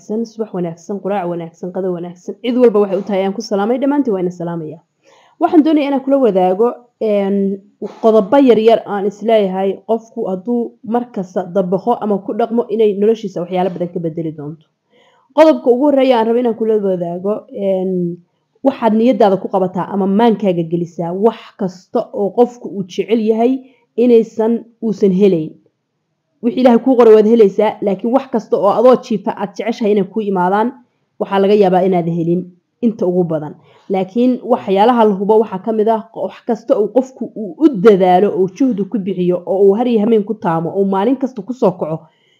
wanaagsan subax wanaagsan quraac wanaagsan qado wanaagsan cid walba waxay u tahay aan ku salaamay dhammaantiin waa ina salaamaya. Waxaan doonaya inaan kula wadaago qodobo yaryar aan is leeyahay qofku hadduu markasta dabaqo ama ku dhaqmo inay noloshiisa waxyaalo badan ka bedeli doonto. Qodobka ugu horreeya aan rabo inaan kula wadaago waxaad niyadaada ku qabataa ama maankaaga gelisaa wax kasta oo qofku uu jecel yahay inaysan uusan helayn wixii ilaahay kuu qoray waad helaysaa laakiin wax kasta oo adoo jiifa aad jeceshahay inay kuu imaadaan waxaa laga yaabaa inaad helin inta ugu badan. Laakiin waxyaalaha la hubo waxaa ka mid ah wax kasta oo qofku uu u dadaalo oo juhdi ku bixiyo oo uu har iyo hameen ku taamo oo maalin kasta ku soo kaco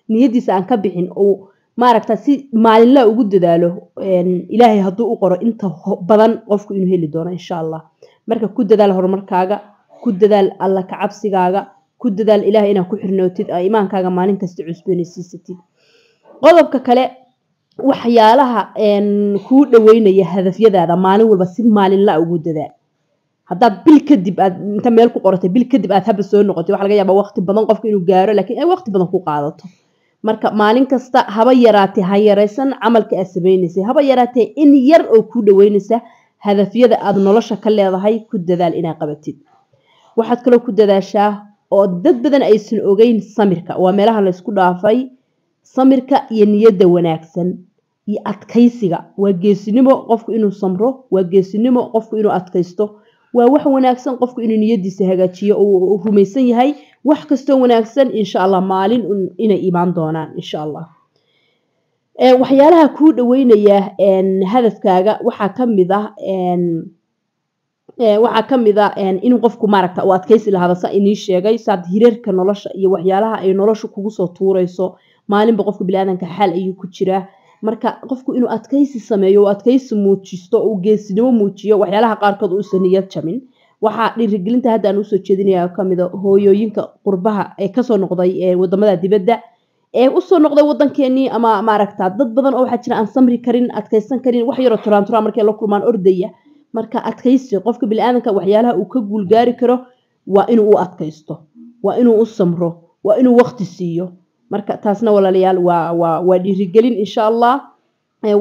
niyadiisa aan ka bixin oo maaragta si maalinlaa ugu dadaalo ilaahay hadduu u qoro inta badan qofku inuu heli doono insha allah. Marka ku dadaal horumarkaaga ku dadaal alla kacabsigaaga ku dadaal ilaah inaad ku xirnootid imaankaaga maalin cusboonaysiisatid qodobka kale waxyaalaha kuu dhaweynaya hadafyadaada maalin walba si maalinla ugu dadaal haddaad bil kadib aad inta meel ku qoratay bil kadib aad haba soo noqotay waxa laga yaabaa waqti badan qofka inuu gaaro laakiin ay waqti badan ku qaadato. Marka maalin kasta haba yaraatee ha yaraysan camalka aad sameynaysay haba yaraatee in yar oo kuu dhaweynaysa hadafyada aad nolosha ka leedahay ku dadaal inaad qabatid. Waxaad kaloo ku dadaashaa oo dad badan aysan ogeyn samirka. Waa meelaha laysku dhaafay samirka iyo niyadda wanaagsan iyo adkaysiga. Waa geesinimo qofku inuu samro waa geesinimo qofku inuu adkaysto waa wax wanaagsan qofku inuu niyadiisa hagaajiyo oo rumaysan yahay. Wax kastoo wanaagsan insha allah maalin inay imaan doonaan insha allah waxyaalaha kuu dhaweynaya hadafkaaga waxaa ka mid ah waxaa ka mid a inuu qofku maaragta uu adkaysi lahaada saa inii sheegay saad hireerka nolosha iyo waxyaalaha ay nolosha kugu tuurayso maalinba qofka biniaadanka xaal ayuu ku jiraa marka qofku inuu adkaysi sameeyo adkaysi muujisto uu geesinimo muujiyo waxyaalaha qaarkood uusan niyad jamin. Waxaa dhiirigelinta hadda aan u soo jeedinaya kamida hooyooyinka qurbaha ee ka soo noqday waddamada dibadda. Ee u soo noqday wadankeenii ama maaragta dad badan oo waxaa jira aan samri karin adkaysan karin wax yaroo turaantura markay la kulmaan ordaya marka adkaysi qofka biniaadanka waxyaalaha uu ka guulgaari karo waa inuu u adkaysto waa inuu u samro waa inuu waqti siiyo. Marka taasna walaalayaal waa dhiirigelin insha allah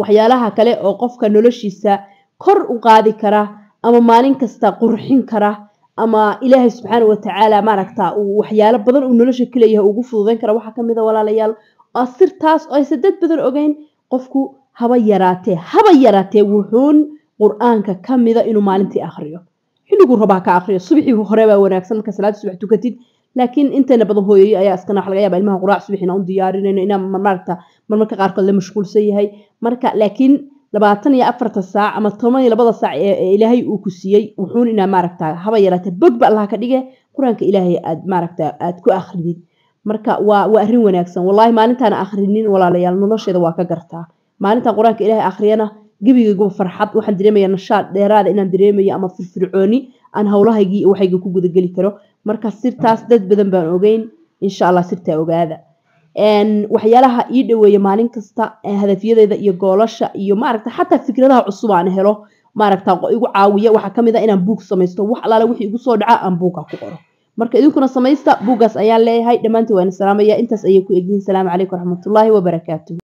waxyaalaha kale oo qofka noloshiisa kor u qaadi kara ama maalin kasta qurxin kara ama ilaahay subxaana watacaala maaragta waxyaalo badan uu nolosha kaleeyahay ugu fududeyn kara. Waxaa ka mid a walaalayaal sirtaas oo aysa dad badan ogeyn qofku haba yaraatee haba yaraatee wuxuun qur'aanka kamida inuu maalintii akriyo xilliguu rabaa ka akriyo subaxii horebaa wanaagsan marka salaada subax tukatid laakiin inteena badan hooyoyo ayaa iskana waxa laga yaaba ilmaha quraac subaxina u diyaarinayno inaa maaragta marmarka qaarkood la mashquulsan yahay. Marka laakiin labaatan iyo afarta saac ama toban iyo labada saac ee ilaahay uu ku siiyey wuxuun inaa maaragta haba yaraatee bogba allah ka dhige qur'aanka ilaahay aad maaragta aad ku akridid marka waa waa arrin wanaagsan. Wallahi maalintaan akhrinin walaalayaal nolosheeda waa ka gartaa. Maalintaan qur'aanka ilaahay akhriyana gebigayguba farxad waxaan dareemaya nashaad dheeraada inaan dareemayo ama firfircooni aan howlahaygii waxayga ku gudageli karo. Marka sirtaas dad badan baan ogeyn insha allah sirtaa ogaada waxyaalaha ii dhaweeya maalin kasta hadafyadeeda iyo goolasha iyo maaragta xataa fikradaha cusub aan helo maaragta igu caawiya waxaa ka mid a inaan buug samaysto. Wax alaala wixii igu soo dhaca aan buugga ku qoro. Marka idinkuna samaysta buuggaas ayaan leeyahay. Dhammaantii waan salaamaya intaas ayay ku egyihiin. Salaamu calaykum waraxmatullaahi wabarakaatuh